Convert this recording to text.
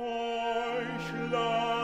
euch